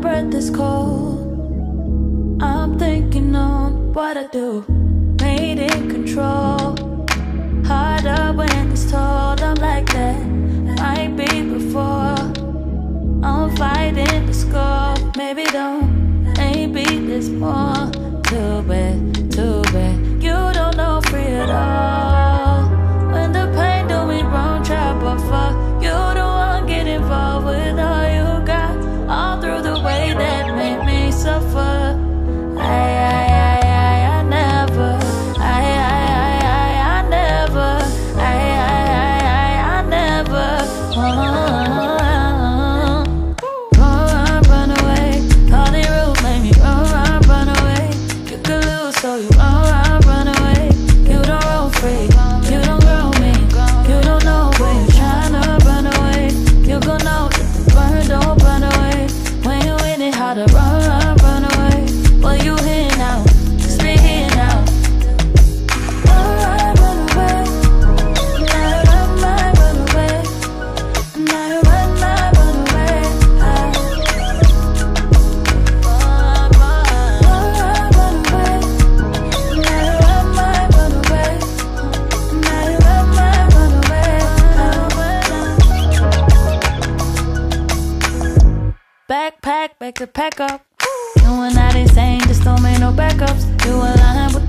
breath is cold. I'm thinking on what I do. Made in control. Harder when it's told. I'm like that. Might be before. I'm fighting the score. Maybe don't. Maybe there's more to it. Backpack, back to pack up. You and I the same, just don't make no backups. You align with